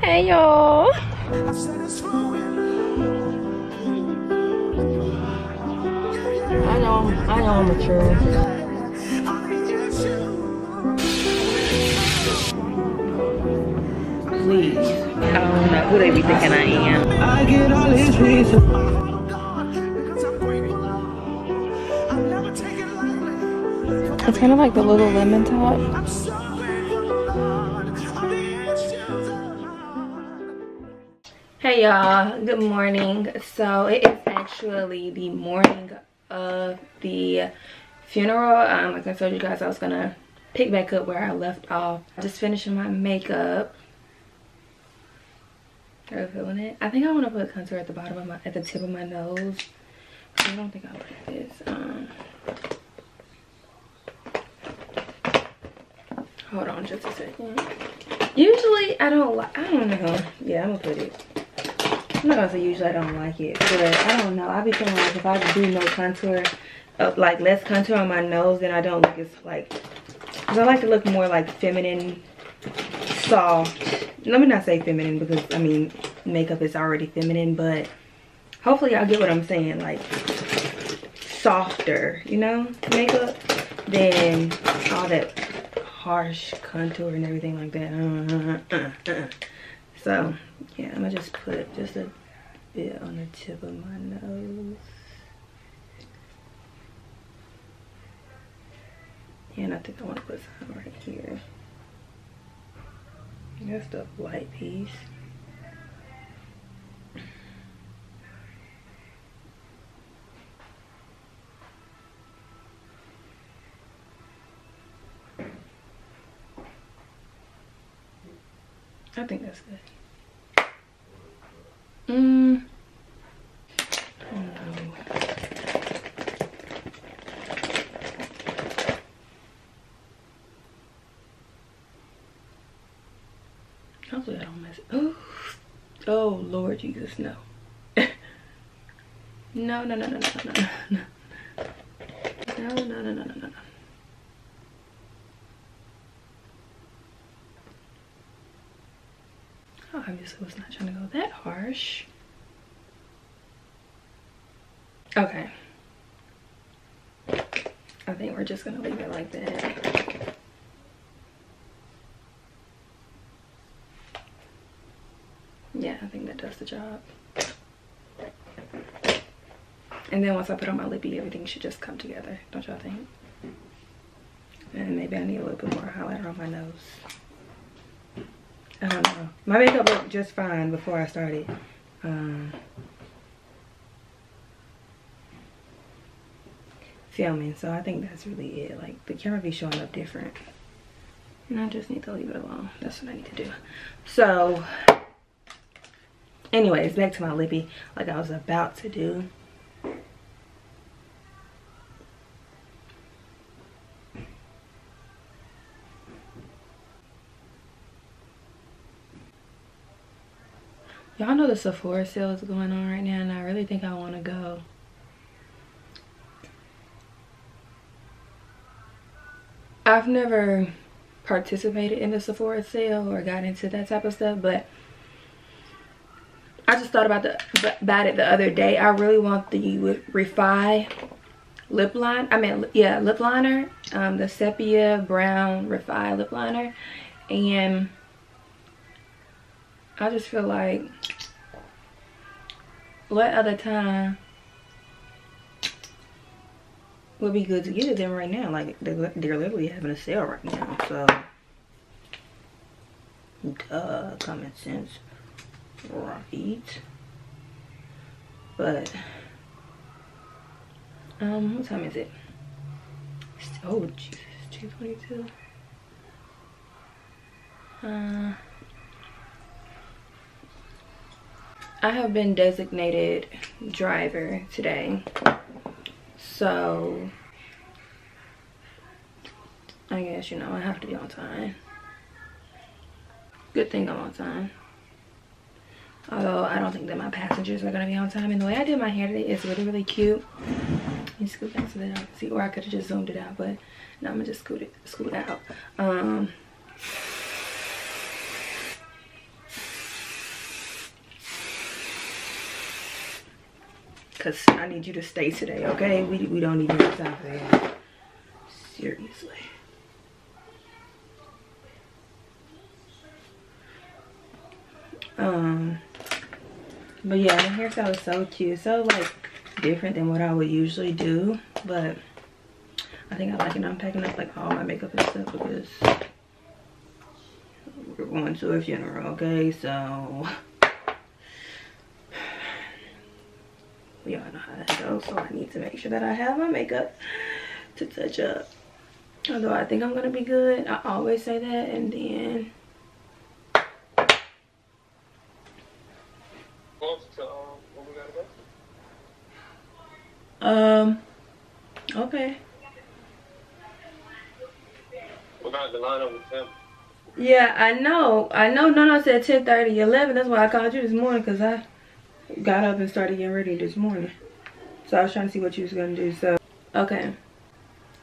Hey y'all. I know, I know I'm mature. Please. I don't know who they be thinking I am. I get all his reasons. It's kind of like the little lemon top. Hey y'all, good morning. So it is actually the morning of the funeral. Um, like I told you guys, I was gonna pick back up where I left off. Just finishing my makeup. Are you feeling it? I think I want to put contour at the bottom of my, at the tip of my nose. I don't think I like this. Um, hold on just a second. Usually I don't like, I don't know. Yeah, I'm gonna put it. I'm not gonna say usually I don't like it, but I don't know. I be feeling like if I do no contour, uh, like less contour on my nose, then I don't look as like, cause I like to look more like feminine, soft. Let me not say feminine because I mean makeup is already feminine, but hopefully y'all get what I'm saying, like softer, you know, makeup than all that harsh contour and everything like that. Uh, uh, uh. So yeah, I'm gonna just put just a bit on the tip of my nose. And I think I want to put some right here. That's the light piece. I think that's good. Mmm. Hopefully I don't mess. Oh, oh Lord Jesus, no. no, no, no, no, no, no, no, no. No, no, no, no, no, no, no. Oh, obviously was not trying to go that harsh. Okay. I think we're just gonna leave it like that. Yeah, I think that does the job. And then once I put on my lippy, everything should just come together, don't y'all think? And maybe I need a little bit more highlighter on my nose. I don't know. My makeup looked just fine before I started. Um, filming, so I think that's really it. Like the camera be showing up different. And I just need to leave it alone. That's what I need to do. So, anyways, back to my lippy, like I was about to do. Sephora sale is going on right now and I really think I want to go. I've never participated in the Sephora sale or got into that type of stuff, but I just thought about the about it the other day. I really want the Refy lip line. I mean, yeah, lip liner. Um, the sepia brown Refy lip liner, and I just feel like what other time would be good to get it right now? Like they're, they're literally having a sale right now, so duh, common sense, right? But um, what time is it? Oh Jesus, two twenty-two. Uh. I have been designated driver today. So, I guess, you know, I have to be on time. Good thing I'm on time. Although, I don't think that my passengers are going to be on time. And the way I did my hair today is really, really cute. Let me scoot back so that I can see. Or I could have just zoomed it out. But, no, I'm going to just scoot it, scoot it out. Um... Cause I need you to stay today, okay? We, we don't even have time for that. Seriously. Um, but yeah, my hairstyle is so cute. So like different than what I would usually do. But I think I like it. I'm packing up like all my makeup and stuff because we're going to a funeral, okay? So we all know how that goes. So I need to make sure that I have my makeup to touch up. Although I think I'm gonna be good. I always say that and then Um, okay. What about the line with him? Yeah, I know. I know Nana said 10 30, 11. That's why I called you this morning because I got up and started getting ready this morning. So I was trying to see what you was to do. So, okay.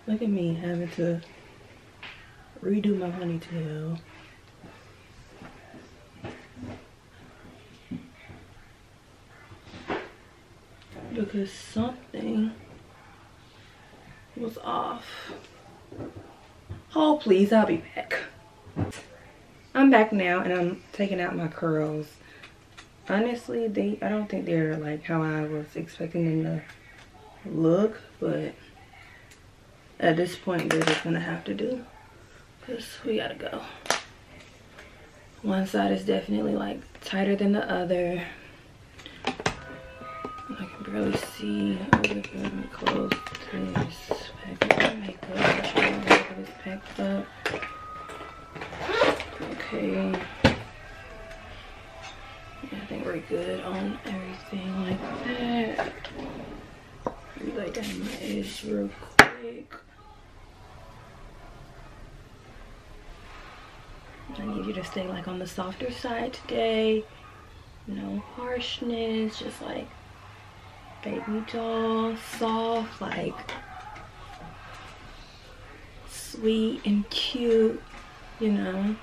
Look at me having to redo my ponytail. Because something was off. Oh, please, I'll be back. I'm back now and I'm taking out my curls. Honestly, they I don't think they're like how I was expecting them to look, but at this point they're just gonna have to do because we gotta go. One side is definitely like tighter than the other. I can barely see. Let me close this. Pack up makeup. Packed up. Okay. I think we're good on everything like that. Let me lay down my edge real quick. I need you to stay like on the softer side today. No harshness, just like baby doll, soft, like sweet and cute, you know.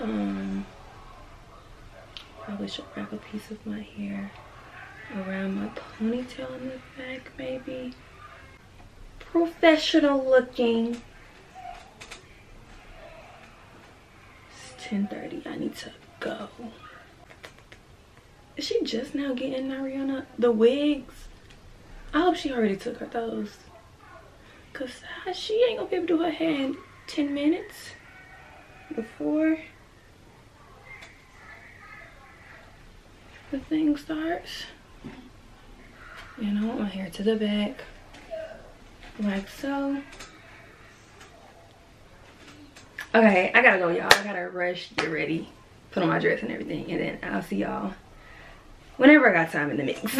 Um, probably should wrap a piece of my hair around my ponytail in the back, maybe. Professional looking. It's 10.30, I need to go. Is she just now getting Ariana the wigs? I hope she already took her those. Cause she ain't gonna be able to do her hair in 10 minutes before the thing starts. You know, my hair to the back. Like so. Okay, I gotta go, y'all. I gotta rush, get ready, put on my dress and everything, and then I'll see y'all whenever I got time in the mix.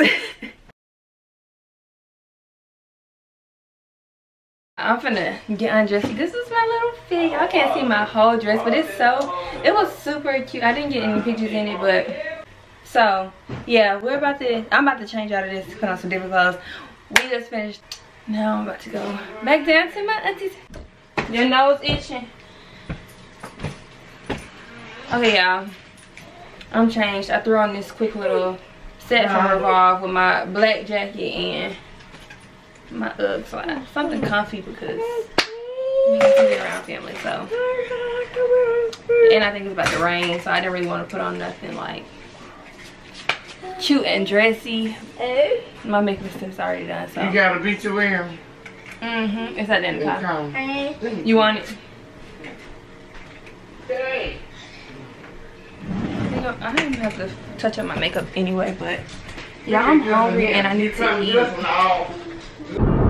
I'm finna get undressed. This is my little fit. Y'all can't see my whole dress, but it's so, it was super cute. I didn't get any pictures in it, but so yeah, we're about to, I'm about to change out of this, put on some different clothes. We just finished. Now I'm about to go back down to my aunties. Your nose itching. Okay, y'all. I'm changed. I threw on this quick little set from Revolve with my black jacket and my Ugg slide. Something comfy because we can be around family, so. And I think it's about to rain, so I didn't really want to put on nothing like cute and dressy. My makeup stuff's already done, so. You gotta beat your wear. Mm-hmm. It's at the end of the. You want it? You know, I didn't have to touch up my makeup anyway, but yeah, I'm hungry and I need to eat.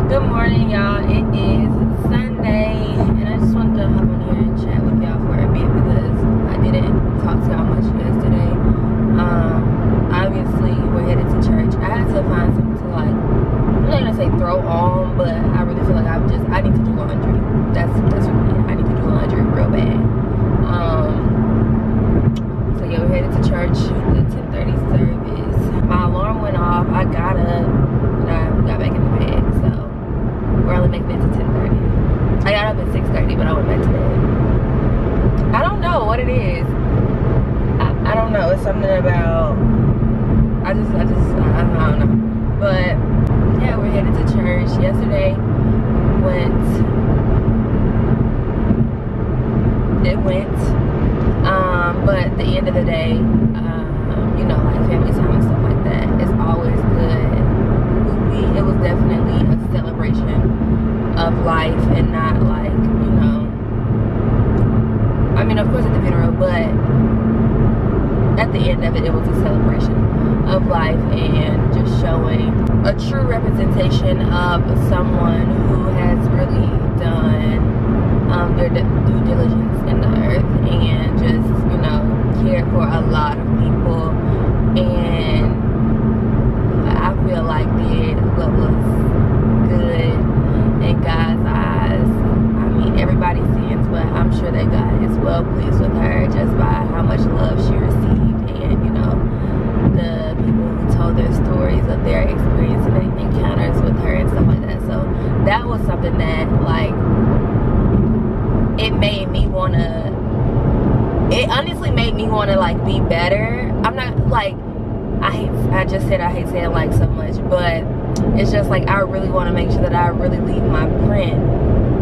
Good morning, y'all. It is Sunday, and I just wanted to hop on here and chat with y'all for a bit because I didn't talk to y'all much yesterday. Um, obviously, we're headed to church. I had to find something to like, I'm not gonna say throw on, but I really feel like I'm just, I need to do laundry. That's that's what I need to do laundry real bad. Um, so yeah, we're headed to church. The 10:30 service. My alarm went off. I got up and I got back in the bed. So we're only making it to 10:30. I got up at 6:30, but I went back to bed. I don't know what it is. I, I don't know. It's something about. I just, I just, I, I don't know. But yeah, we're headed to church. Yesterday went, it went. Um, but at the end of the day, um, you know, like family time and stuff like that, it's always good. We, it was definitely a celebration of life and not like, you know, I mean, of course at the funeral, but at the end of it, it was a celebration of life and just showing a true representation of someone who has really done um, their due diligence in the earth and just, you know, cared for a lot of people and I feel like did what was good in God's eyes. I mean, everybody sins, but I'm sure that God is well pleased with her just by how much love she received the people who told their stories of their experience and encounters with her and stuff like that. So that was something that, like, it made me want to, it honestly made me want to, like, be better. I'm not, like, I I just said I hate saying like so much, but it's just like I really want to make sure that I really leave my print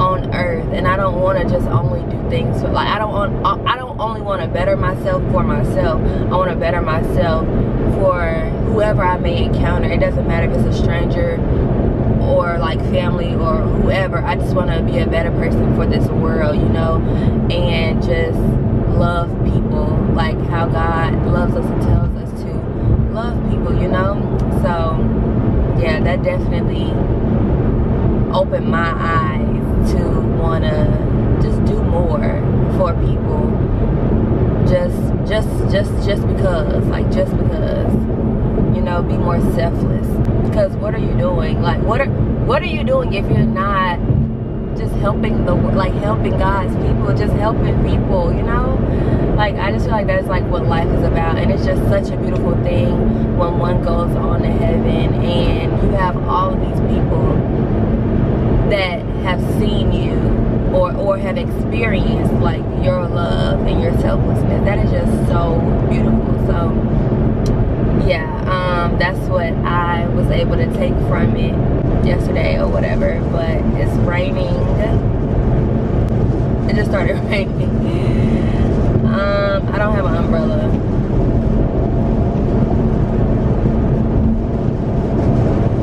on earth and I don't want to just only do things for, like I don't want I don't only want to better myself for myself I want to better myself for whoever I may encounter. It doesn't matter if it's a stranger or like family or whoever. I just want to be a better person for this world you know? And just love people like how God loves us and tells us to love people you know? So yeah that definitely opened my eyes to want to just do more for people just just just just because like just because you know be more selfless. Because what are you doing? Like what are what are you doing if you're not just helping the like helping God's people just helping people you know? Like I just feel like that's like what life is about. And it's just such a beautiful thing when one goes on to heaven and you have all of these people that have seen you or or have experienced like your love and your selflessness. That is just so beautiful. So yeah um that's what i was able to take from it yesterday or whatever but it's raining. It just started raining. Um i don't have an umbrella.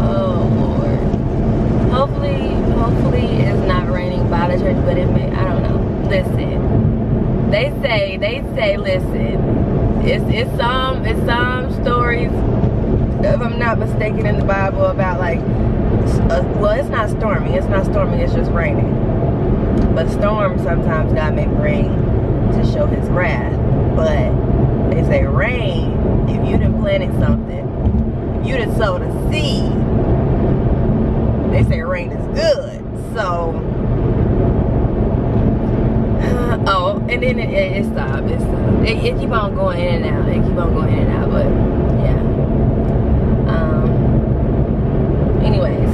Oh hopefully hopefully it's not church but it may i don't know. Listen. They say they say listen. It's it's some it's some stories if i'm not mistaken in the bible about like uh, well it's not storming it's not storming it's just raining. But storms sometimes god may bring to show his wrath. But they say rain if you done planted something if you done sowed a seed they say rain is good. So and then it, it, it stopped. It stopped. It, it keep on going in and out. It keep on going in and out but yeah. Um anyways.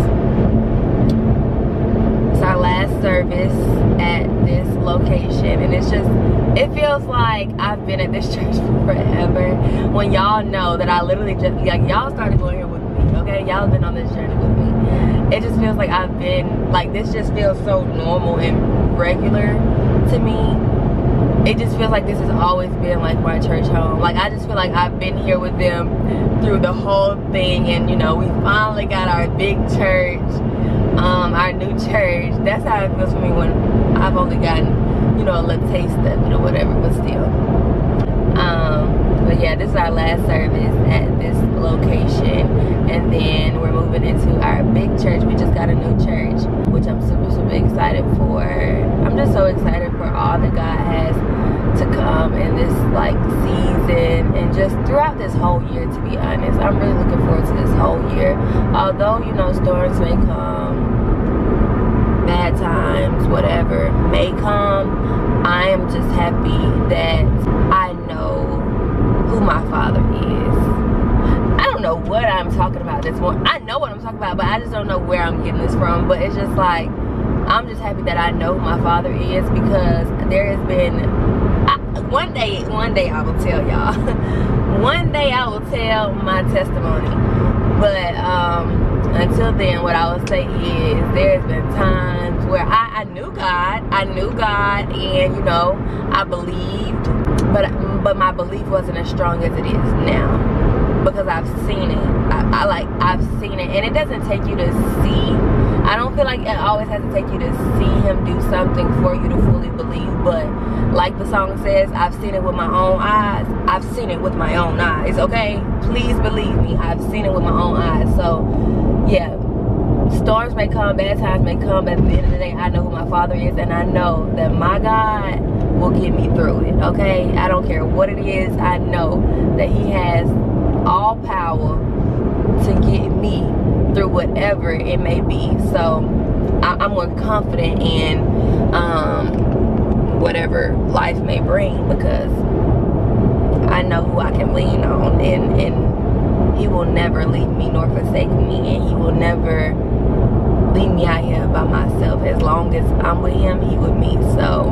It's our last service at this location and it's just it feels like I've been at this church for forever. When y'all know that I literally just like y'all started going here with me okay? Y'all been on this journey with me. It just feels like I've been like this just feels so normal and regular to me it just feels like this has always been like my church home. Like I just feel like I've been here with them through the whole thing and you know we finally got our big church um our new church. That's how it feels for me when I've only gotten you know a little taste of it or whatever but still. Um but yeah this is our last service at this location and then we're moving into our big church. We just got a new church which i'm super super excited for. I'm just so excited for all that god has to come in this like season and just throughout this whole year to be honest. I'm really looking forward to this whole year. Although you know storms may come bad times whatever may come i am just happy that i know who my father is. I don't know what i'm talking about this morning. I know what i'm talking about but i just don't know where i'm getting this from. But it's just like i'm just happy that i know who my father is because there has been one day, one day I will tell y'all. one day I will tell my testimony. But um, until then, what I will say is there's been times where I, I knew God, I knew God, and you know, I believed, but but my belief wasn't as strong as it is now because I've seen it. I, I like I've seen it, and it doesn't take you to see. I don't feel like it always has to take you to see Him do something for you to fully believe, but like the song says, I've seen it with my own eyes. I've seen it with my own eyes. Okay, please believe me. I've seen it with my own eyes. So yeah, storms may come, bad times may come, but at the end of the day, I know who my Father is, and I know that my God will get me through it. Okay, I don't care what it is. I know that He has all power to get me through whatever it may be. So I, am more confident in um, whatever life may bring because I know who I can lean on and, and he will never leave me nor forsake me and he will never leave me out here by myself as long as I'm with him he with me so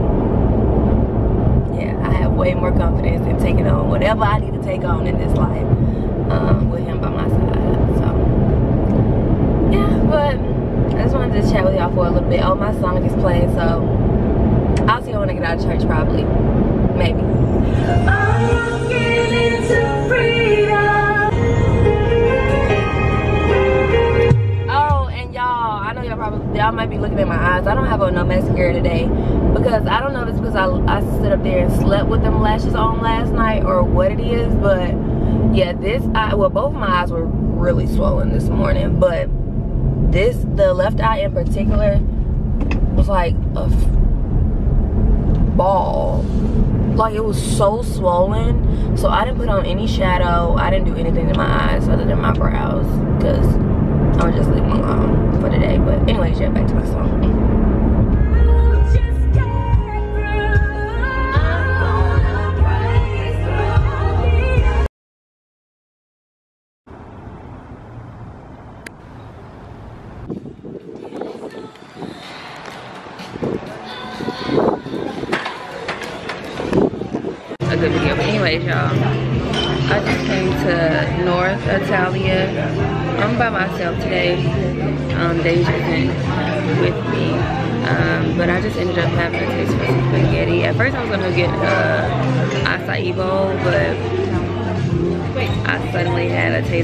yeah I have way more confidence in taking on whatever I need to take on in this life um, with him by my side. But I just wanted to chat with y'all for a little bit. Oh, my song is playing, so I'll see y'all when I get out of church, probably. Maybe. Oh, and y'all, I know y'all probably, y'all might be looking at my eyes. I don't have on no mascara today because I don't know this because I, I sit up there and slept with them lashes on last night or what it is, but yeah this eye well both of my eyes were really swollen this morning but this the left eye in particular was like a ball. Like it was so swollen. So i didn't put on any shadow. I didn't do anything to my eyes other than my brows because i would just leave them alone for today but anyways yeah back to my song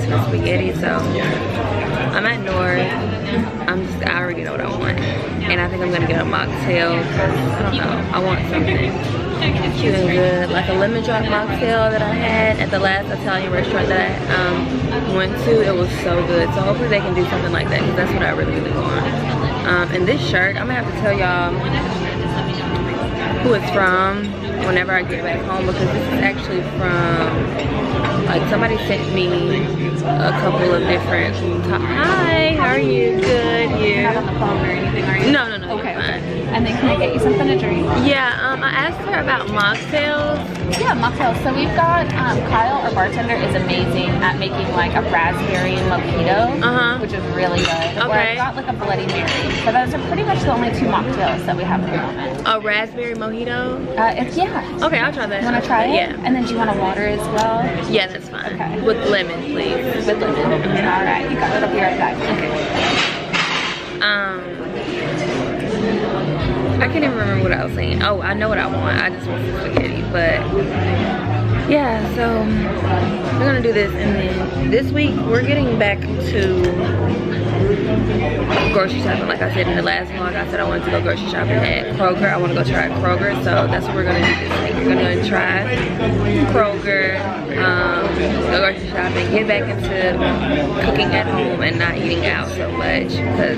taste spaghetti so i'm at north i'm just i already know what i want and i think i'm gonna get a mocktail i don't know i want something cute and good. Like a lemon drop mocktail that I had at the last Italian restaurant that I um, went to. It was so good. So hopefully they can do something like that because that's what I really, really want. Um, and this shirt, I'm gonna have to tell y'all who it's from whenever I get back home because this is actually from, like somebody sent me a couple of different, hi, how are you? Good, you? Not on the phone or anything, are you? No, no, no. And then can I get you something to drink? Yeah, um, I asked her about mocktails. Yeah, mocktails. So we've got, um, Kyle, our bartender, is amazing at making like a raspberry mojito, uh -huh. which is really good. Okay. Or I've got like a Bloody Mary. But those are pretty much the only two mocktails that we have at the moment. A raspberry mojito? Uh, it's, yeah. Okay, I'll try that. You want to try it? Yeah. And then do you want a water as well? Yeah, that's fine. Okay. With lemon, please. With lemon. All right, you got it. I'll be right back. Okay. Um, I can't even remember what I was saying. Oh, I know what I want. I just want spaghetti. But yeah, so we're gonna do this and then this week we're getting back to grocery shopping. Like I said in the last vlog, I said I wanted to go grocery shopping at Kroger. I want to go try Kroger, so that's what we're gonna do this week. We're gonna try Kroger, um, go grocery shopping, get back into cooking at home and not eating out so much because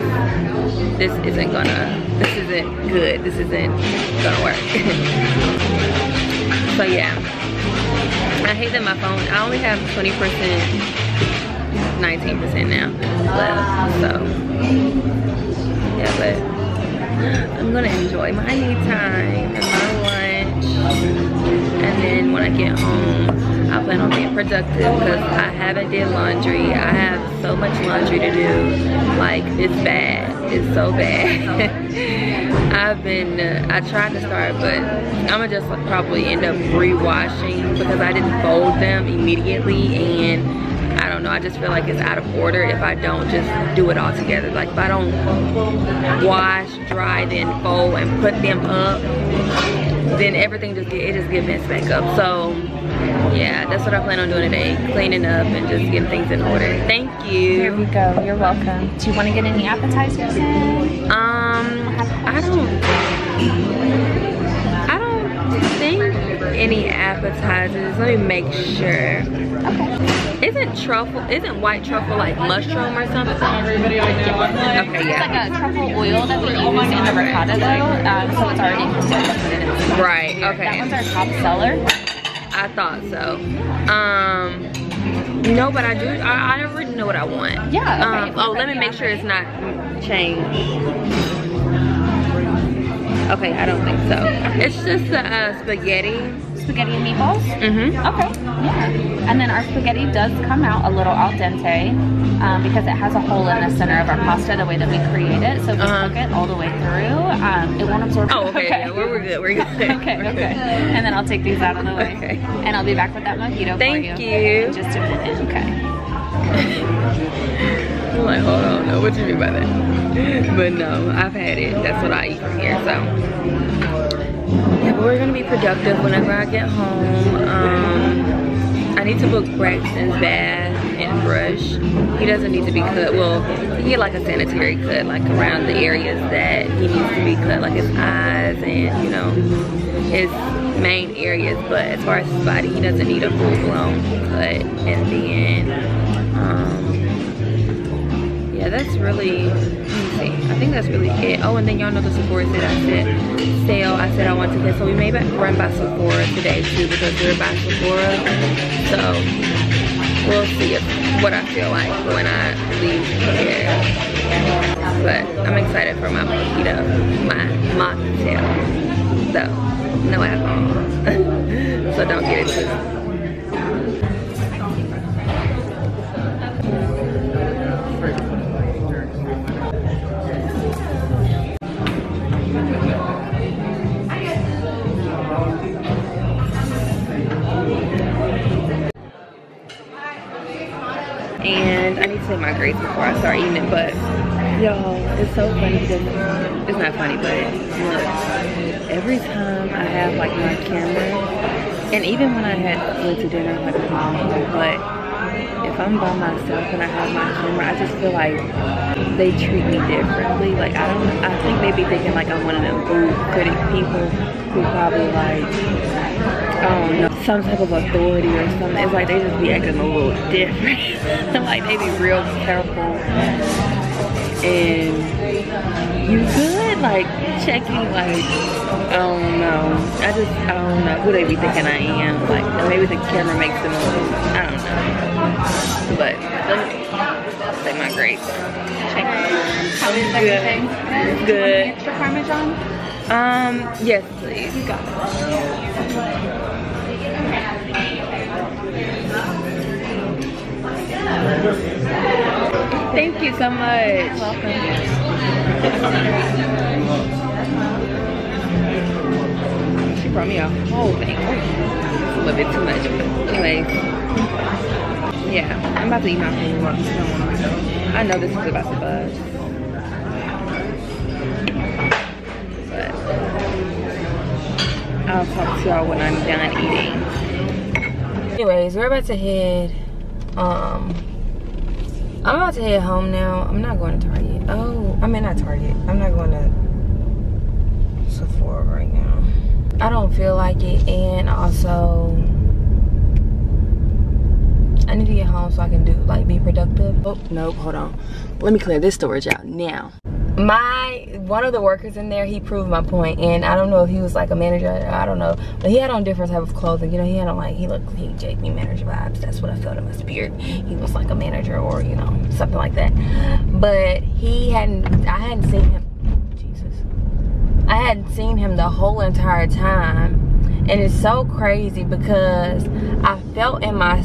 this isn't gonna, this isn't good. This isn't gonna work. so yeah, I hate that my phone, I only have 20% 19% now left. So yeah, but I'm gonna enjoy my me time and my lunch. And then when I get home, plan on being productive because I haven't did laundry. I have so much laundry to do. Like it's bad. It's so bad. I've been, uh, I tried to start, but I'm gonna just like, probably end up re-washing because I didn't fold them immediately and I don't know, I just feel like it's out of order if I don't just do it all together. Like if I don't wash, dry, then fold and put them up, then everything just get, it just get messed back up. So yeah, that's what I plan on doing today. Cleaning up and just getting things in order. Thank you. Here we go, you're welcome. Do you wanna get any appetizers in? Um, I don't, I don't think any appetizers. Let me make sure. Okay. Isn't truffle, isn't white truffle like mushroom or something? Okay, It's yeah. like a truffle oil that we use in the ricotta though, um, so it's already to. Right, That okay. one's our top seller. I thought so. Um, no, but I do, I, I don't really know what I want. Yeah, okay. Um, oh, let me make sure it's not changed. Okay, I don't think so. It's just the uh, spaghetti. Spaghetti and meatballs? Mm-hmm. Okay, yeah. And then our spaghetti does come out a little al dente um, because it has a hole in the center of our pasta the way that we create it. So we Uh-huh. cook it all the way through, um, it won't absorb. Oh, okay, yeah, we're, we're good, we're good. okay, We're okay. good. And then I'll take these out of the way. Okay. And I'll be back with that mojito Thank for you. you. Just a minute. Okay. I'm like, hold on, no, what you mean by that? But no, I've had it. That's what I eat from here, so. We're gonna be productive whenever I get home. Um, I need to book Braxton's bath and brush. He doesn't need to be cut. Well, he get like a sanitary cut, like around the areas that he needs to be cut, like his eyes and, you know, his main areas. But as far as his body, he doesn't need a full-blown cut. And then, um, yeah, that's really, let. I think that's really it. Oh, and then y'all know the Sephora that I said, sale. I said I want to get. So we may run by Sephora today too because we're by Sephora. So we'll see if, what I feel like when I leave here. But I'm excited for my mojito, my mocktail. So, no alcohol. so don't get it twisted. Need my grades before I start eating it, but y'all, it's so funny because it's not funny, but look, every time I have like my camera, and even when I had went to dinner with my mom, but if I'm by myself and I have my camera, I just feel like they treat me differently. Like I don't, I think they be thinking like I'm one of them food critic people who probably like I don't know, some type of authority or something. It's like they just be acting a little different. like they be real careful. And you good? Like checking like I don't know. I just I don't know who they be thinking I am. Like maybe the camera makes them I don't know. But let me say my grapes. Check. How is Good. everything? Good. Extra Parmesan? Um, yes please. You got it. Thank you so much. She brought me a whole thing. A little bit too much. But anyways, yeah, I'm about to eat my food. I know this is about to buzz. I'll talk to y'all when I'm done eating. Anyways, we're about to head, um, I'm about to head home now. I'm not going to Target. Oh, I mean not Target. I'm not going to Sephora right now. I don't feel like it and also I need to get home so I can do like be productive. Oh, nope, hold on. Let me clear this storage out now. My one of the workers in there, he proved my point, and I don't know if he was like a manager. I don't know, but he had on different type of clothing. You know, he had on like he looked he gave me manager vibes. That's what I felt in my spirit. He was like a manager or you know something like that. But he hadn't. I hadn't seen him. Jesus. I hadn't seen him the whole entire time. And it's so crazy because I felt in my,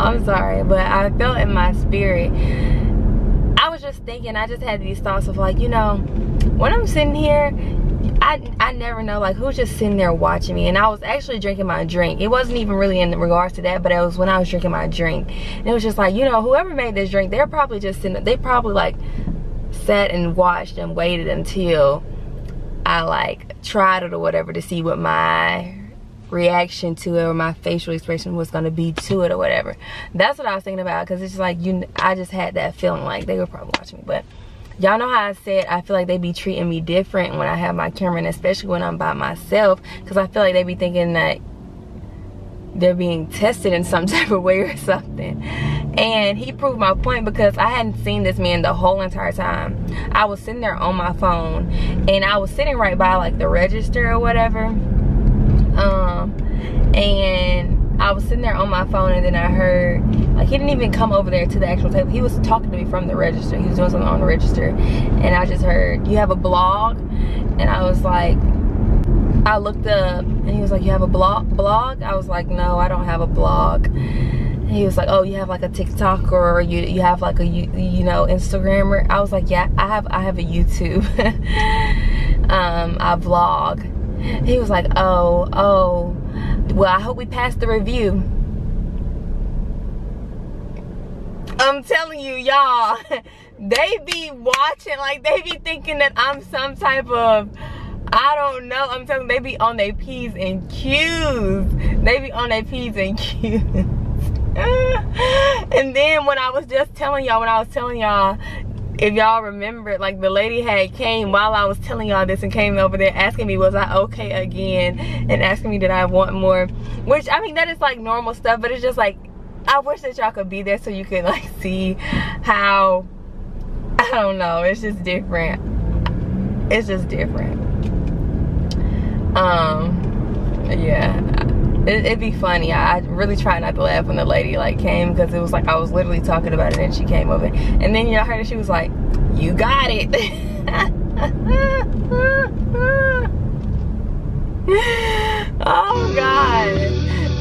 I'm sorry, but I felt in my spirit. I was just thinking, I just had these thoughts of like, you know, when I'm sitting here, I, I never know like who's just sitting there watching me. And I was actually drinking my drink. It wasn't even really in regards to that but it was when I was drinking my drink. And it was just like you know whoever made this drink they're probably just sitting they probably like sat and watched and waited until I like tried it or whatever to see what my reaction to it or my facial expression was going to be to it or whatever. That's what I was thinking about because it's just like you I just had that feeling like they were probably watching me. But y'all know how I said I feel like they be treating me different when I have my camera and especially when I'm by myself because I feel like they be thinking that they're being tested in some type of way or something. And he proved my point because I hadn't seen this man the whole entire time. I was sitting there on my phone and I was sitting right by like the register or whatever um and I was sitting there on my phone and then I heard, like he didn't even come over there to the actual table. He was talking to me from the register. He was doing something on the register. And I just heard, you have a blog? And I was like, I looked up and he was like, you have a blog? blog? I was like, no, I don't have a blog. He was like, oh, you have like a TikTok or you you have like a you, you know Instagrammer. I was like, yeah, I have I have a YouTube. um, I vlog. He was like, oh, oh well, I hope we pass the review. I'm telling you, y'all, they be watching, like they be thinking that I'm some type of, I don't know, I'm telling you, they be on their P's and Q's. They be on their P's and Q's. and then when I was just telling y'all, when I was telling y'all if y'all remember like the lady had came while I was telling y'all this and came over there asking me was I okay again? and asking me did I want more? Which I mean that is like normal stuff but it's just like I wish that y'all could be there so you could like see how I don't know it's just different. It's just different. Um yeah it, would be funny. I really tried not to laugh when the lady like came because it was like I was literally talking about it and she came over. And then y'all heard it, she was like, you got it. oh God.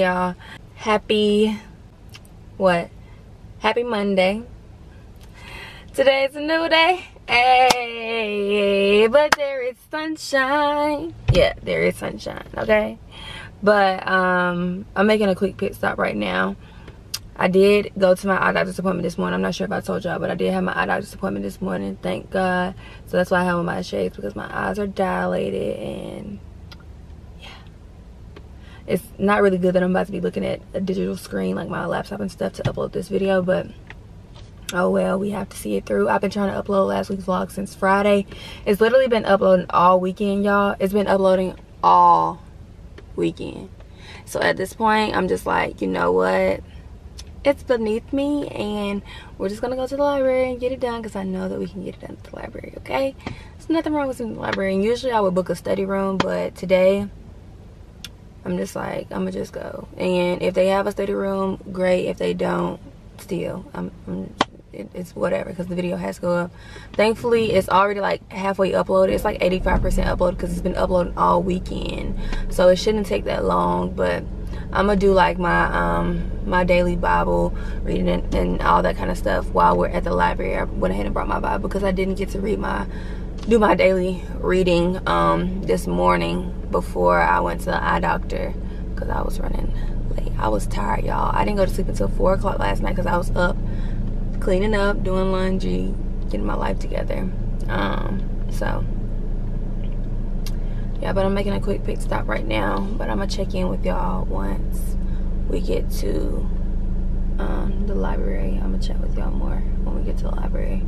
Y'all. Happy what? Happy Monday. Today's a new day. Hey, but there is sunshine. Yeah, there is sunshine, okay? But um I'm making a quick pit stop right now. I did go to my eye doctor's appointment this morning. I'm not sure if I told y'all, but I did have my eye doctor's appointment this morning. Thank God. So that's why I have on my shades because my eyes are dilated and it's not really good that I'm about to be looking at a digital screen like my laptop and stuff to upload this video, but oh well we have to see it through. I've been trying to upload last week's vlog since friday. It's literally been uploading all weekend y'all. It's been uploading all weekend. So at this point i'm just like you know what? It's beneath me and we're just gonna go to the library and get it done because i know that we can get it done at the library okay? There's nothing wrong with the library. And usually i would book a study room but today i'm just like i'm gonna just go. And if they have a study room great. If they don't still i'm, I'm it, it's whatever because the video has to go up. Thankfully it's already like halfway uploaded. It's like 85 percent uploaded because it's been uploaded all weekend. So it shouldn't take that long but i'm gonna do like my um my daily bible reading and, and all that kind of stuff while we're at the library. I went ahead and brought my bible because i didn't get to read my do my daily reading um this morning before i went to the eye doctor because i was running late i was tired y'all i didn't go to sleep until four o'clock last night because i was up cleaning up, doing laundry, getting my life together. Um, so yeah, but I'm making a quick pit stop right now. But I'm gonna check in with y'all once we get to um, the library. I'm gonna chat with y'all more when we get to the library.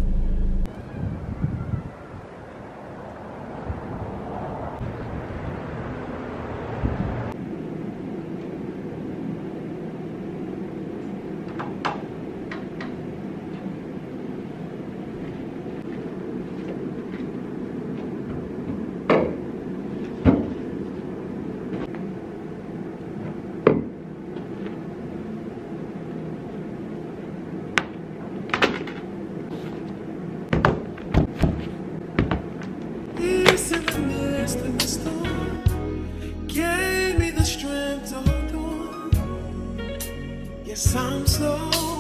Really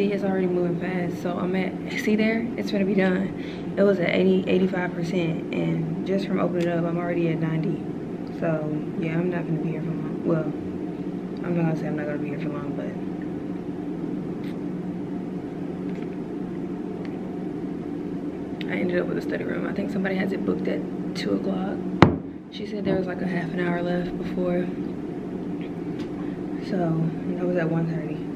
see it's already moving fast so I'm at see there? It's gonna be done. It was at 80 85 percent and just from opening up I'm already at 90 so yeah I'm not gonna be here for long. Well I'm not gonna say I'm not gonna be here for long but. I ended up with a study room. I think somebody has it booked at two o'clock. She said there was like a half an hour left before. So that was at 1.30.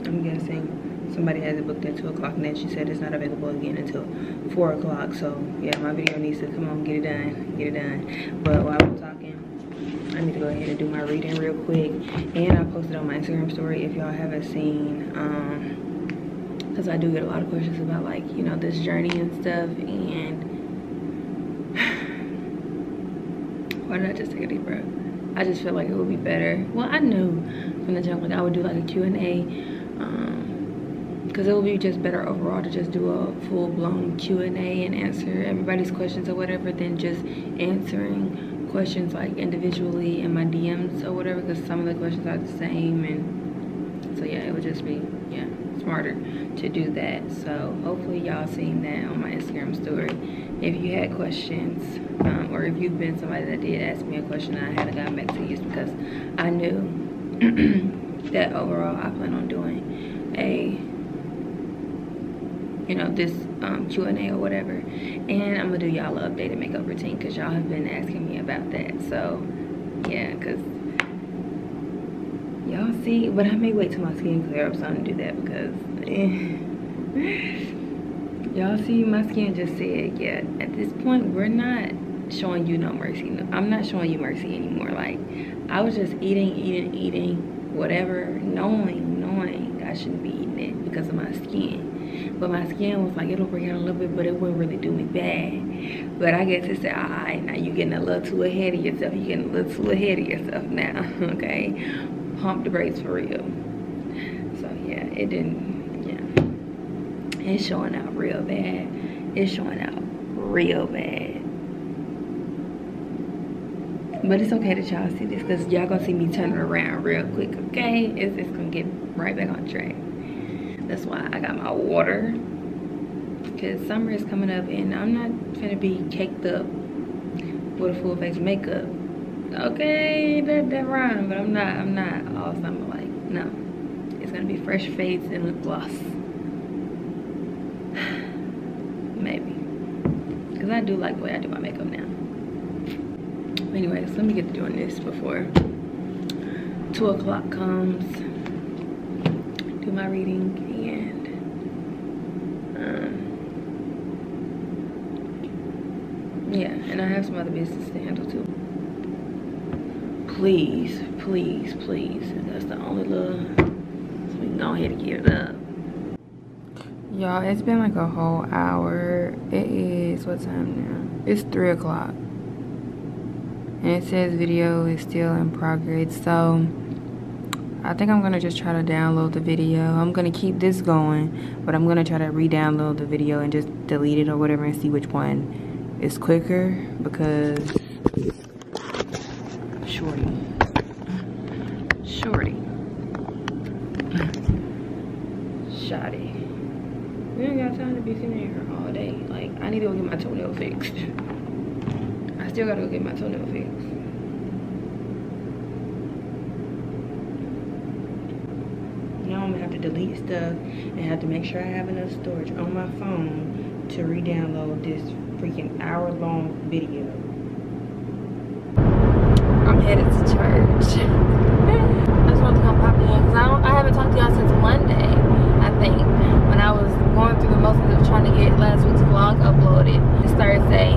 So I'm guessing somebody has it booked at 2 o'clock and then she said it's not available again until 4 o'clock. So yeah, my video needs to come on, get it done, get it done. But while I'm talking, I need to go ahead and do my reading real quick. And I posted on my Instagram story if y'all haven't seen, um, because I do get a lot of questions about like, you know, this journey and stuff. And why did I just take a deep breath? I just feel like it would be better. Well, I knew from the jump like I would do like a Q&A because um, it would be just better overall to just do a full-blown Q&A and answer everybody's questions or whatever than just answering questions like individually in my DMs or whatever because some of the questions are the same and so yeah, it would just be, yeah, smarter to do that. So hopefully y'all seen that on my Instagram story if you had questions um, or if you've been somebody that did ask me a question and I hadn't gotten back to you because I knew that overall I plan on doing a you know this um, Q&A or whatever. And I'm gonna do y'all an updated makeup routine because y'all have been asking me about that. So yeah because y'all see but i may wait till my skin clear up so i don't do that because eh. y'all see my skin just said yeah at this point we're not showing you no mercy. No, i'm not showing you mercy anymore. Like i was just eating eating eating whatever knowing knowing i shouldn't be eating it because of my skin. But my skin was like it'll break out a little bit but it wouldn't really do me bad. But i guess it's all right now you're getting a little too ahead of yourself. You're getting a little too ahead of yourself now okay? Pump the brakes for real. So yeah it didn't yeah. It's showing out real bad. It's showing out real bad but it's okay that y'all see this because y'all gonna see me turn it around real quick okay? It's, it's gonna get right back on track. That's why i got my water because summer is coming up and i'm not gonna be caked up with a full face makeup. Okay that that rhyme but i'm not i'm not all summer like no. It's gonna be fresh face and lip gloss. Maybe. Because i do like the way i do my makeup now anyways let me get to doing this before two o'clock comes. Do my reading and um yeah and i have some other business to handle too. Please please please that's the only little so we can go ahead and get it up. Y'all it's been like a whole hour. It is what time now? It's three o'clock and it says video is still in progress so I think I'm gonna just try to download the video. I'm gonna keep this going but I'm gonna try to re-download the video and just delete it or whatever and see which one is quicker because shorty. Shorty. Shoddy we ain't got time to be sitting here all day. Like I need to go get my toenail fixed. I still gotta go get my toenail fixed. Now I'm gonna have to delete stuff and have to make sure I have enough storage on my phone to re-download this freaking hour long video. I'm headed to church. I just wanted to come pop in because I, I haven't talked to y'all since Monday, I think. When I was going through the motions of trying to get last week's vlog uploaded. It's Thursday.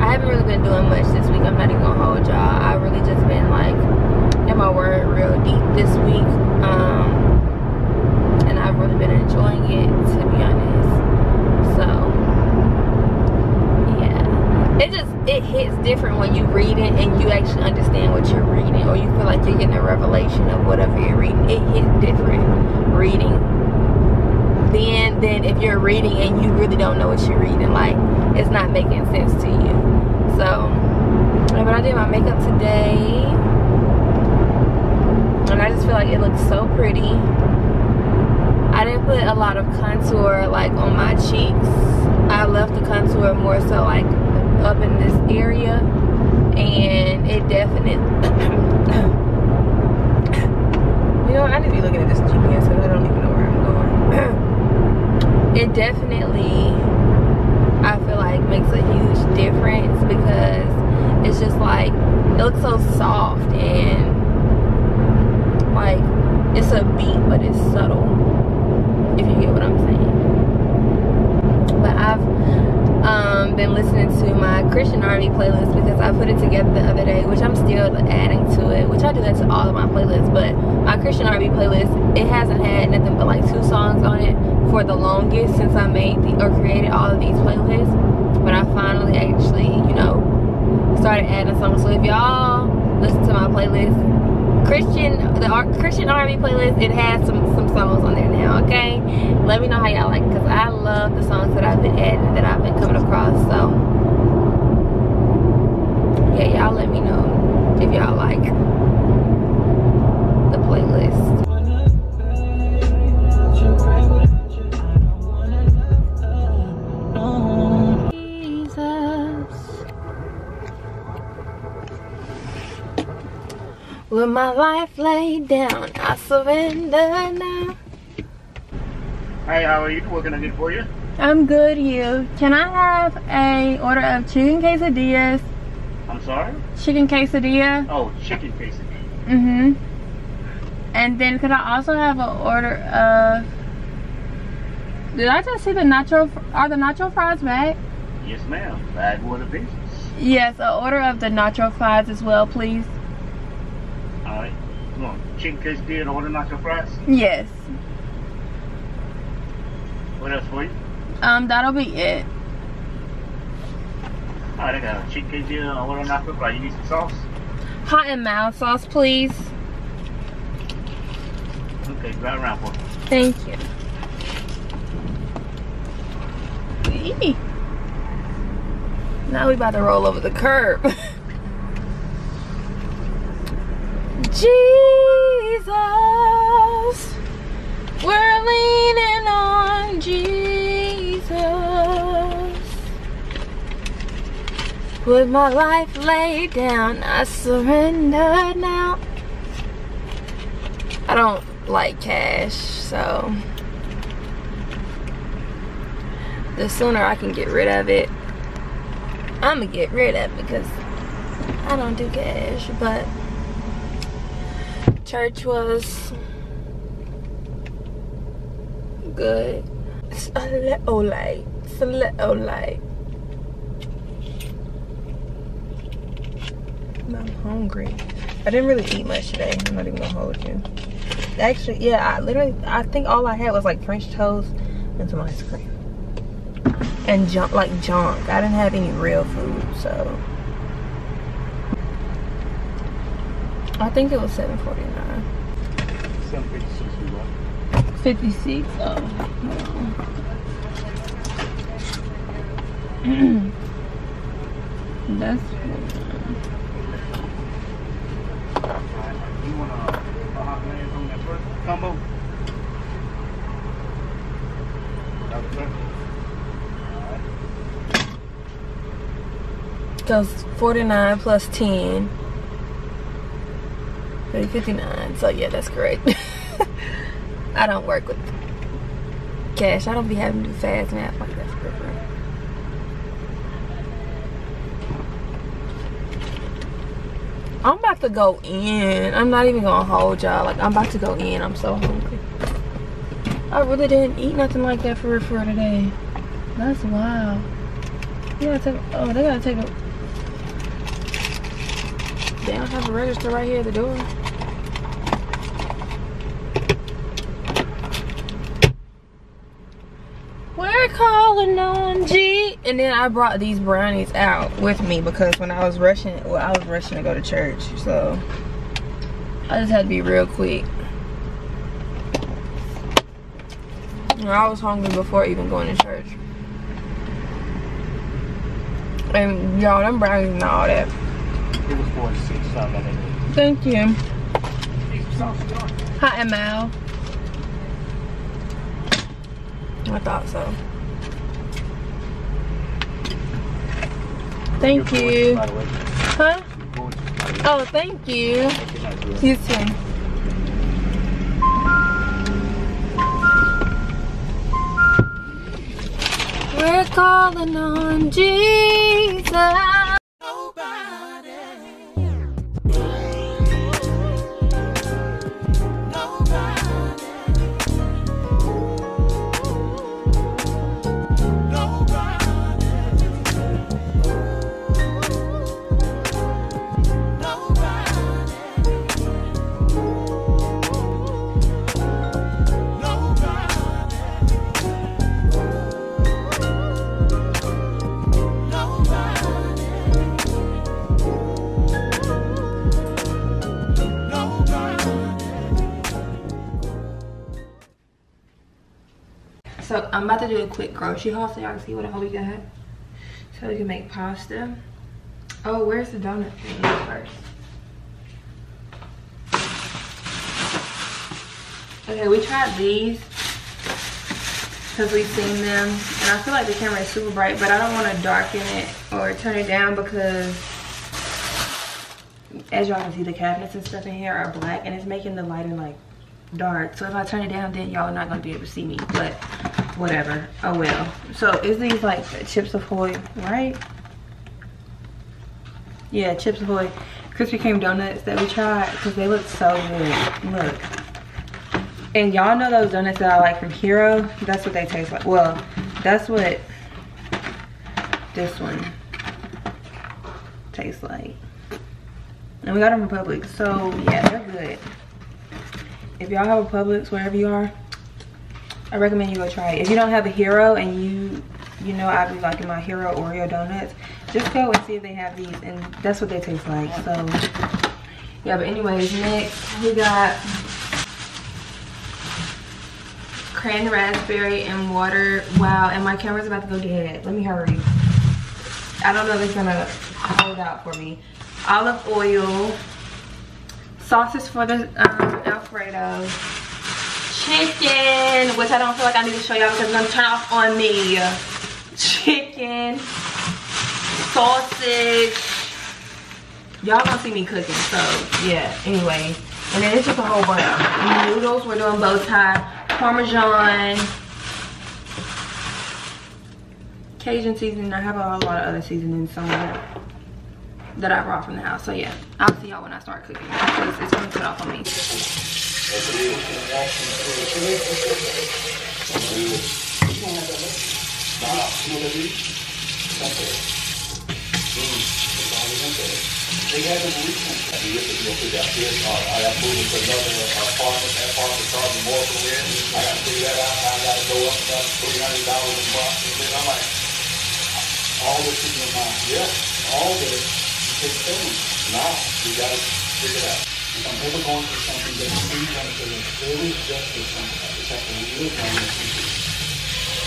I haven't really been doing much this week. I'm not even gonna hold y'all. I really just been like in my word real deep this week. Um, and I've really been enjoying it to be honest. So yeah. It just it hits different when you read it and you actually understand what you're reading or you feel like you're getting a revelation of whatever you're reading. It hits different reading then then if you're reading and you really don't know what you're reading like it's not making sense to you so but i did my makeup today and i just feel like it looks so pretty i didn't put a lot of contour like on my cheeks i left the contour more so like up in this area and it definitely you know i need to be looking at this gps because i don't even know where i'm going. It definitely I feel like makes a huge difference because it's just like it looks so soft and like it's a beat but it's subtle if you get what I'm saying but I've um, been listening to my Christian R&B playlist because I put it together the other day which I'm still adding to it which I do that to all of my playlists but my Christian R&B playlist it hasn't had nothing but like two songs on it for the longest since I made the, or created all of these playlists. But I finally actually, you know, started adding songs. So if y'all listen to my playlist, Christian, the Christian R&B playlist, it has some, some songs on there now, okay? Let me know how y'all like because I love the songs that I've been adding, that I've been coming across, so. Yeah, y'all let me know if y'all like the playlist. With my life laid down, I surrender now. Hi, how are you? What can I do for you? I'm good, you. Can I have a order of chicken quesadillas? I'm sorry? Chicken quesadilla? Oh, chicken quesadilla. Mm-hmm. And then could I also have an order of did I just see the nacho are the nacho fries back? Yes, ma'am. Bag order pieces. Yes, an order of the nacho fries as well, please. All right. You want chicken quesadilla and order nacho fries? Yes. What else for you? Um, that'll be it. All right, I got a chicken quesadilla and order nacho fries. You need some sauce? Hot and mild sauce, please. Okay, right around for me. Thank you. Eee. Now we about to roll over the curb. Jesus, we're leaning on Jesus. With my life laid down, I surrender now. I don't like cash, so the sooner I can get rid of it, I'm gonna get rid of it because I don't do cash. But church was good. It's a little late. It's a little late. I'm hungry. I didn't really eat much today. I'm not even gonna hold you. Actually, yeah, I literally, I think all I had was like French toast and some ice cream. And junk, like junk. I didn't have any real food, so. I think it was 749. 756 we want. 56? Oh. That's? That's 49 plus 10 30, 59 so yeah that's correct I don't work with cash. I don't be having to do fast math like that. I'm about to go in. I'm not even gonna hold y'all. Like I'm about to go in. I'm so hungry. I really didn't eat nothing like that for for today. That's wild. Gotta take oh they gotta take a they don't have a register right here at the door. We're calling on G. And then I brought these brownies out with me because when I was rushing, well, I was rushing to go to church. So I just had to be real quick. I was hungry before even going to church. And y'all, them brownies and all that. It was 46, sorry about that. Thank you. Need some sauce, you want? Hot and. I thought so. Thank You're you. gorgeous, By the way. Huh? Gorgeous, by the way. Oh, thank you. Good night, girl. You too. We're calling on Jesus. I'm about to do a quick grocery haul so y'all can see what all we got. So we can make pasta. Oh, where's the donut thing first? Okay, we tried these because we've seen them and I feel like the camera is super bright but I don't want to darken it or turn it down because as y'all can see the cabinets and stuff in here are black and it's making the lighting like dark so if I turn it down then y'all are not gonna be able to see me but whatever oh well so is these like chips ahoy right yeah chips ahoy krispy kreme donuts that we tried because they look so good look And y'all know those donuts that I like from Hero? That's what they taste like. Well, that's what this one tastes like. And we got them from Publix. So yeah, they're good. If y'all have a Publix, wherever you are, I recommend you go try it. If you don't have a Hero and you, you know I be liking my Hero Oreo donuts, just go and see if they have these. And that's what they taste like. So yeah, but anyways, next we got cran raspberry and water. Wow, and my camera's about to go dead. Let me hurry. I don't know if it's gonna hold out for me. Olive oil, sauces for the um, Alfredo, chicken, which I don't feel like I need to show y'all because it's gonna turn off on me. Chicken, sausage. Y'all gonna see me cooking, so yeah, anyway. And then it's just a whole bunch. Of noodles, we're doing bow tie, Parmesan, Cajun seasoning. I have a, whole lot of other seasonings somewhere that I brought from the house. So yeah, I'll see y'all when I start cooking it's gonna cut off on me. They. You you out this. Uh, I moved to another apartment. Apartment more. I got to that. I got to go up to three hundred dollars a month. And then I'm like, all. Yeah, all this. You take things. Now we got to figure it out. If I'm ever going through something that seems like there's very justice on it, I just have to live on it.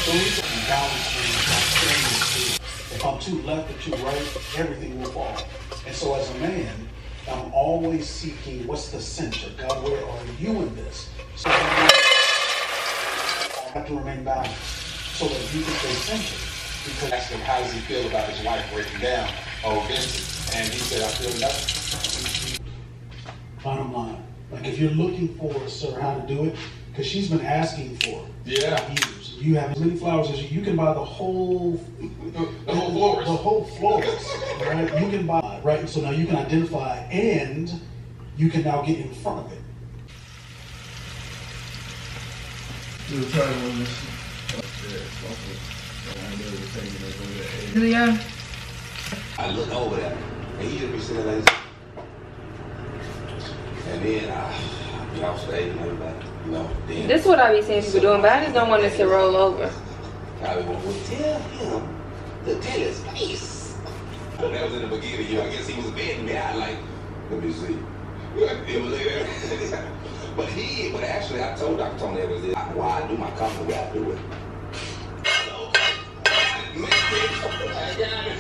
So we can balance things. I'm saying too. If I'm too left or too right, everything will fall. And so as a man, I'm always seeking what's the center. God, where are you in this? So I have to remain balanced so that you can stay centered. Because asked him how does he feel about his wife breaking down. Oh, Vincent. And he said, I feel nothing. Bottom line. Like if you're looking for, sir, how to do it, because she's been asking for Yeah. years. You have as many flowers as you, you can buy the whole The whole florist. the whole florist, right? You can buy, right? So now you can identify and you can now get in front of it. Yeah. I look over there, and he just be sitting like this. And then I, I be off stage and everybody, you know, then This is what I be seeing people doing, but I just don't want it to roll over. I be going, well, tell him to tell his face. Well, that was in the beginning, you know, I guess he was betting me out like, let me see. It was like But he, but actually, I told Dr. Tony that was it. Why I do my comedy, the way I do it. So, man, I got it.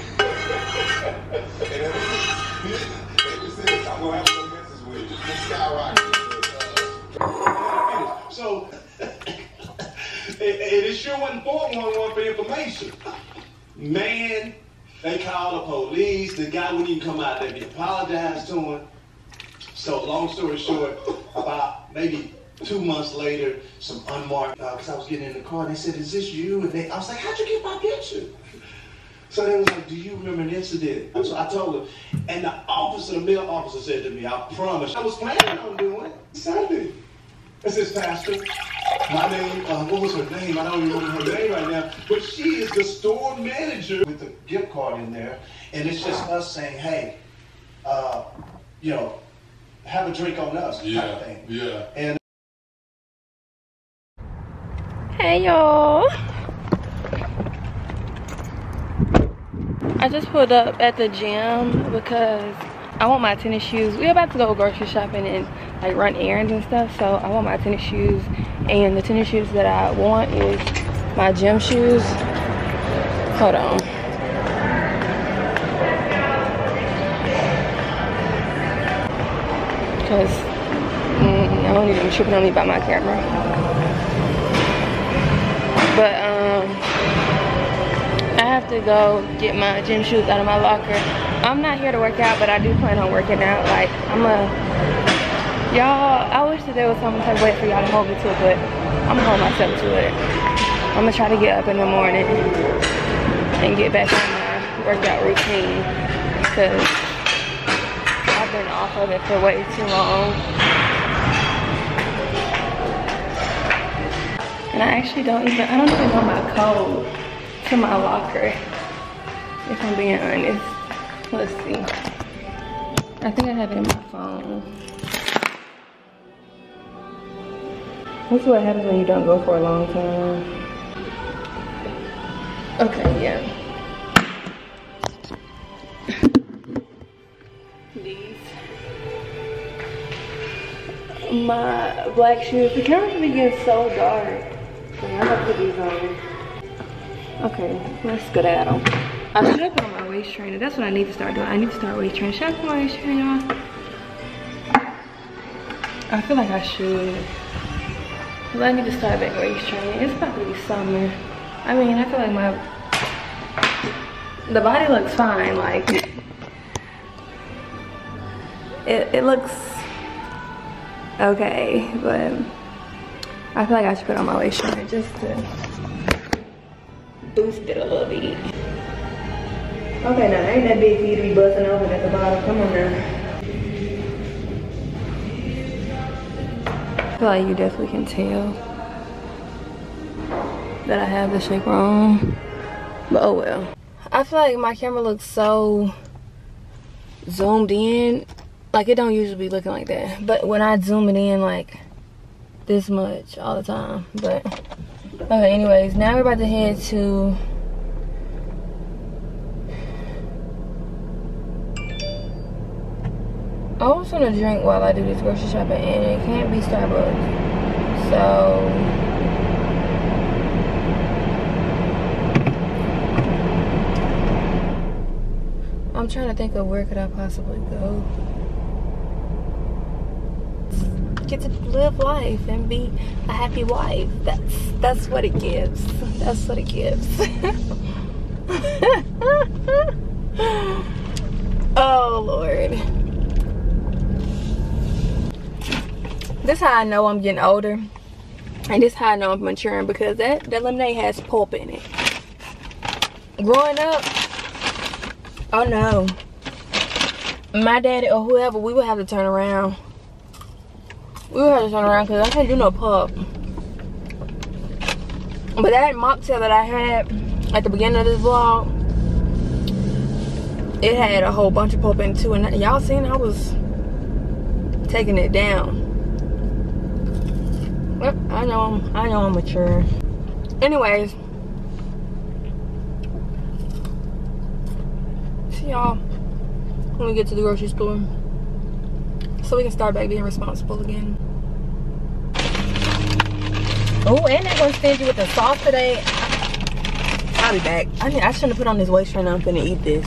And ever since, ever since, I'm gonna have some message with you. Just skyrocket. So, and it sure wasn't 411 for information. Man, they called the police. The guy wouldn't even come out there and apologized to him. So, long story short, about maybe two months later, some unmarked, uh, because I was getting in the car, and they said, Is this you? And they, I was like, How'd you get my picture? So they was like, Do you remember an incident? So I told them. And the officer, the male officer said to me, I promise. I was planning on doing it Sunday. I says, Pastor, my name, uh, what was her name? I don't even remember her name right now. But she is the store manager with the gift card in there. And it's just us saying, hey, uh, you know, have a drink on us type of thing. yeah. And Hey y'all. I just pulled up at the gym because I want my tennis shoes. We're about to go grocery shopping and like run errands and stuff. So I want my tennis shoes and the tennis shoes that I want is my gym shoes. Hold on. Cause I don't even tripping on me by my camera. But um, have to go get my gym shoes out of my locker. I'm not here to work out, but I do plan on working out. Like I'm a, y'all. I wish that there was some type of way for y'all to hold me to it, but I'm gonna hold myself to it. I'm gonna try to get up in the morning and get back on my workout routine because I've been off of it for way too long. And I actually don't even, I don't even know my code to my locker. If I'm being honest. Let's see. I think I have it in my phone. This is what happens when you don't go for a long time. Okay, yeah. These. My black shoes. The camera's be getting so dark. I'm gonna put these on. Okay, let's skedaddle. I should put on my waist trainer. That's what I need to start doing. I need to start waist training. Should I put my waist trainer on? I feel like I should. I need to start back waist training. It's about to be summer. I mean, I feel like my the body looks fine. Like it, it looks okay, but I feel like I should put on my waist trainer just to boost it a little bit. Okay, now ain't that big for you to be busting open at the bottom. Come on now. I feel like you definitely can tell that I have the shape wrong. But oh well. I feel like my camera looks so zoomed in. Like it don't usually be looking like that. But when I zoom it in like this much all the time. But okay, anyways, now we're about to head to I was gonna drink while I do this grocery shopping and it can't be Starbucks. So I'm trying to think of where could I possibly go. Get to live life and be a happy wife. That's that's what it gives. That's what it gives. oh Lord. this how I know I'm getting older. And this how I know I'm maturing because that, that lemonade has pulp in it. Growing up, oh no. My daddy or whoever, we would have to turn around. We had to turn around because I can't do no pulp. But that mocktail that I had at the beginning of this vlog, it had a whole bunch of pulp in it too. And y'all seen I was taking it down. Yep, I know I'm I know I'm mature. Anyways. See y'all when we get to the grocery store. So we can start back being responsible again. Oh, and they're gonna send you with the sauce today. I'll be back. I mean, I shouldn't have put on this waist trainer. I'm gonna eat this.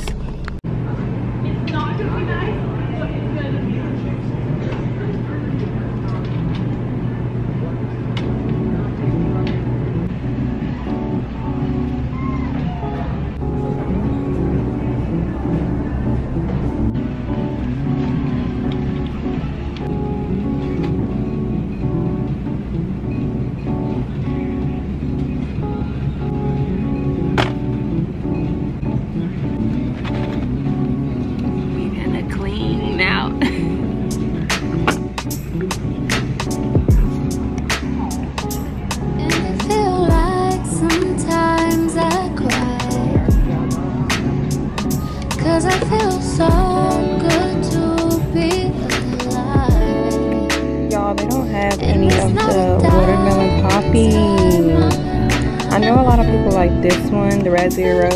Zero.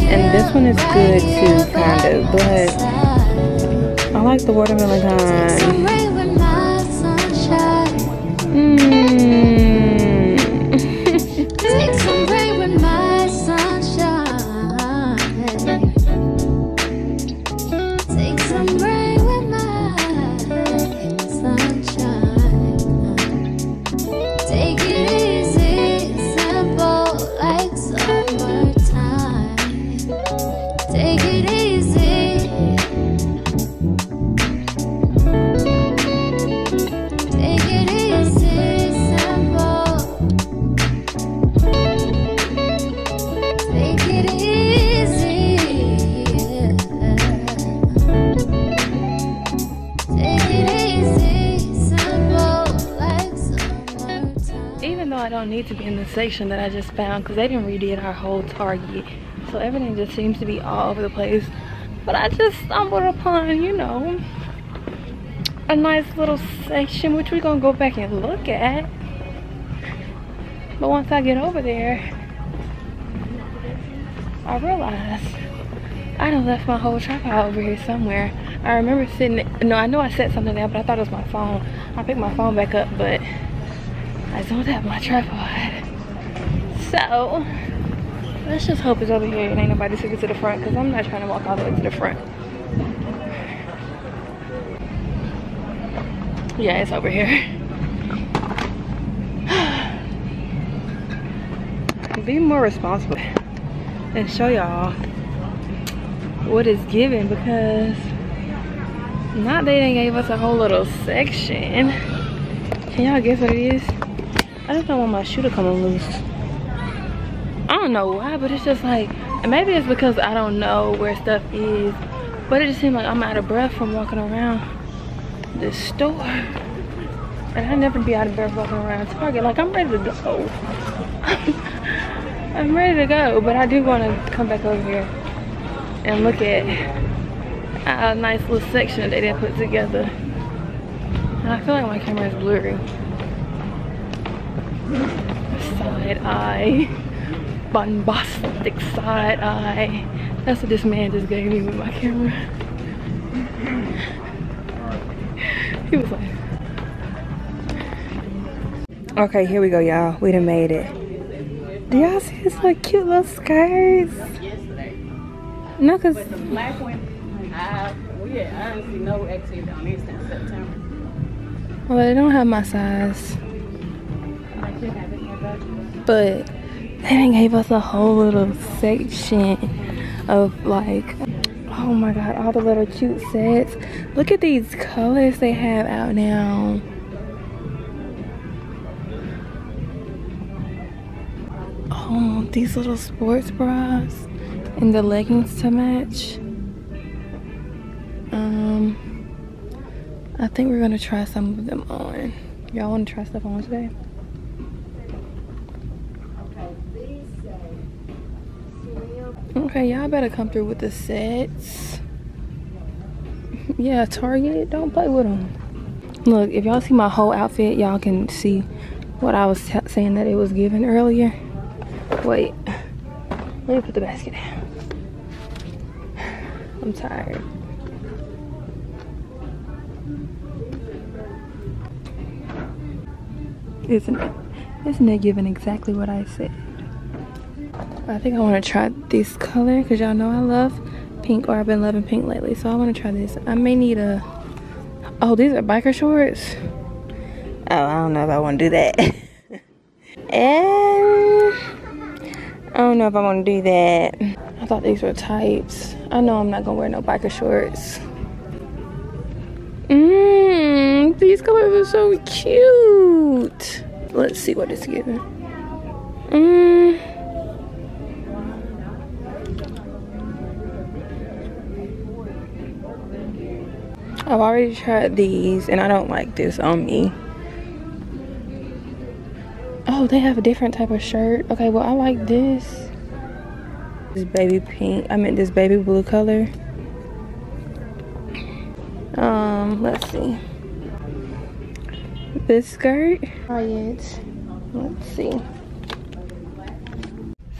And this one is good too, kind of, but I like the watermelon kind. Mmm. Section that I just found because they didn't redid our whole Target. So everything just seems to be all over the place. But I just stumbled upon, you know, a nice little section which we're gonna go back and look at. But once I get over there, I realize I done left my whole tripod over here somewhere. I remember sitting, no, I know I set something down, but I thought it was my phone. I picked my phone back up, but I don't have my tripod. So, let's just hope it's over here and ain't nobody it to the front because I'm not trying to walk all the way to the front. Yeah, it's over here. Be more responsible and show y'all what is given because not they didn't gave us a whole little section. Can y'all guess what it is? I just don't want my shoe to come loose. I don't know why, but it's just like, maybe it's because I don't know where stuff is, but it just seems like I'm out of breath from walking around this store. And I never be out of breath walking around Target. Like, I'm ready to go. I'm ready to go, but I do want to come back over here and look at a nice little section that they didn't put together. And I feel like my camera is blurry. Side eye. Bombastic side eye. That's what this man just gave me with my camera. he was like, Okay, here we go, y'all. We done made it. Do y'all see his little cute little skirts? No, cause But the black one, I, we had, I didn't see no activity on this since September. well, they don't have my size, I should have it in budget. but they done gave us a whole little section of like, oh my god, all the little cute sets. Look at these colors they have out now. Oh, these little sports bras and the leggings to match. Um, I think we're gonna try some of them on. Y'all wanna try stuff on today? Okay, y'all better come through with the sets. yeah, Target, don't play with them. Look, if y'all see my whole outfit, y'all can see what I was saying that it was given earlier. Wait, let me put the basket down. I'm tired. Isn't it? Isn't it giving exactly what I said? I think I want to try this color because y'all know I love pink or I've been loving pink lately. So I want to try this. I may need a... Oh, these are biker shorts? Oh, I don't know if I want to do that. and... I don't know if I want to do that. I thought these were tights. I know I'm not going to wear no biker shorts. Mmm, these colors are so cute. Let's see what it's giving. Mmm. I've already tried these and I don't like this on me. Oh, they have a different type of shirt. Okay, well, I like this. This baby pink. I meant this baby blue color. Um, let's see. This skirt. It. Let's see.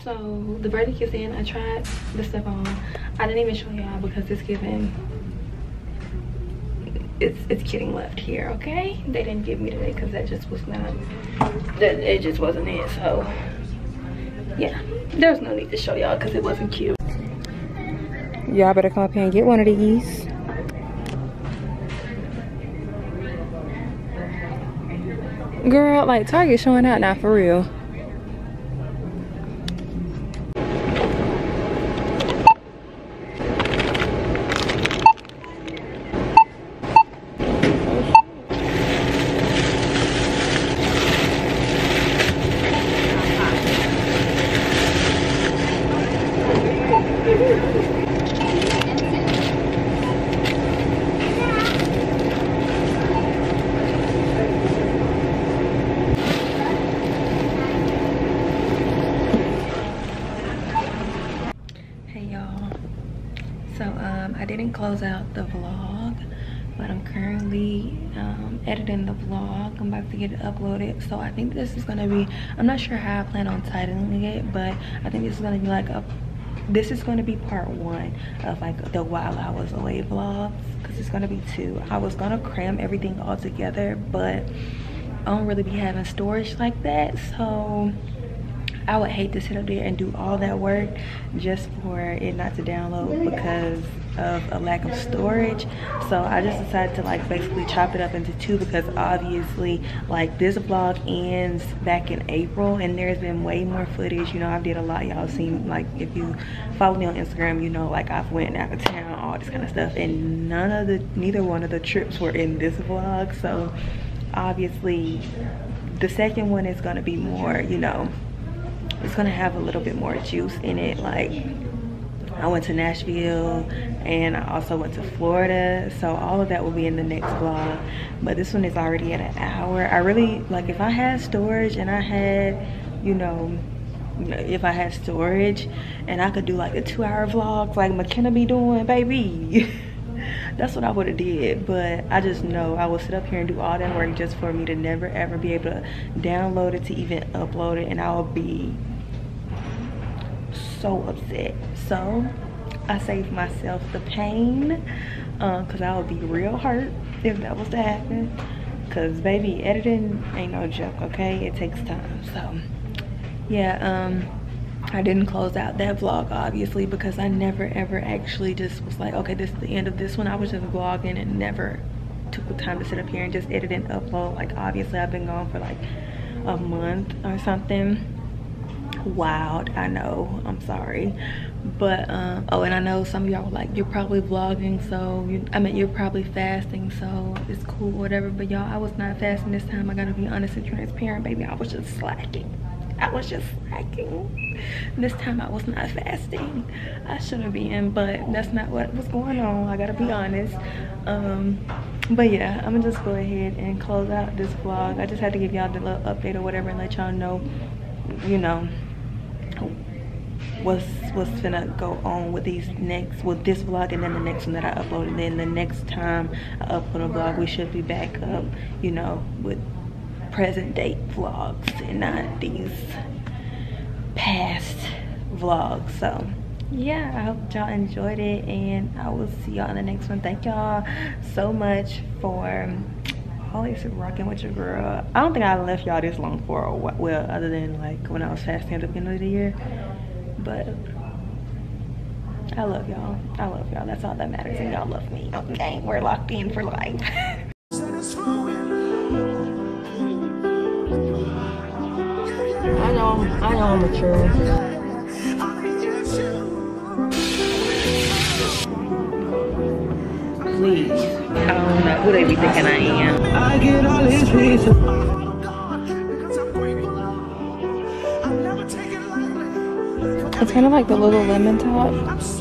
So the verdict is in. I tried the stuff on. I didn't even show y'all because it's giving it's it's getting left here okay? They didn't give me today because that just was not that it just wasn't it so yeah. There's no need to show y'all because it wasn't cute. Y'all better come up here and get one of these. Girl like target showing out now for real close out the vlog but i'm currently um, editing the vlog. I'm about to get it uploaded so i think this is gonna be i'm not sure how i plan on titling it but i think this is gonna be like a this is going to be part one of like the while i was away vlogs because it's going to be two. I was going to cram everything all together but i don't really be having storage like that so I would hate to sit up there and do all that work just for it not to download because of a lack of storage. So i just decided to like basically chop it up into two because obviously like this vlog ends back in april and there's been way more footage. You know i did a lot. Y'all seen like if you follow me on instagram you know like i've went out of town all this kind of stuff and none of the neither one of the trips were in this vlog. So obviously the second one is going to be more you know it's gonna have a little bit more juice in it like I went to Nashville and I also went to Florida so all of that will be in the next vlog. But this one is already at an hour. I really like if I had storage and I had you know if I had storage and I could do like a two hour vlog like McKenna be doing baby. That's what I would have did but I just know I will sit up here and do all that work just for me to never ever be able to download it to even upload it and I will be so upset. So i saved myself the pain because uh, i would be real hurt if that was to happen. Because baby editing ain't no joke okay? It takes time. So yeah um i didn't close out that vlog obviously because i never ever actually just was like okay this is the end of this one. I was just vlogging and never took the time to sit up here and just edit and upload. Like obviously i've been gone for like a month or something wild i know i'm sorry. But um oh and i know some of y'all like you're probably vlogging so you i mean you're probably fasting so it's cool whatever. But y'all i was not fasting this time i gotta be honest and transparent baby i was just slacking. I was just slacking. This time i was not fasting. I should have been but that's not what was going on i gotta be honest. Um but yeah i'm gonna just go ahead and close out this vlog. I just had to give y'all the little update or whatever and let y'all know you know what's what's gonna go on with these next with this vlog and then the next one that I upload. And then the next time I upload a vlog we should be back up you know with present date vlogs and not these past vlogs. So yeah i hope y'all enjoyed it and i will see y'all in the next one. Thank y'all so much for always rocking with your girl i don't think i left y'all this long for a while well other than like when i was fasting at the end of the year but I love y'all. I love y'all. That's all that matters. And y'all love me. Okay, we're locked in for life. I know, I know I'm mature. Please. I don't know who they be thinking I am. I get all his reasons. It's kind of like the little lemon top.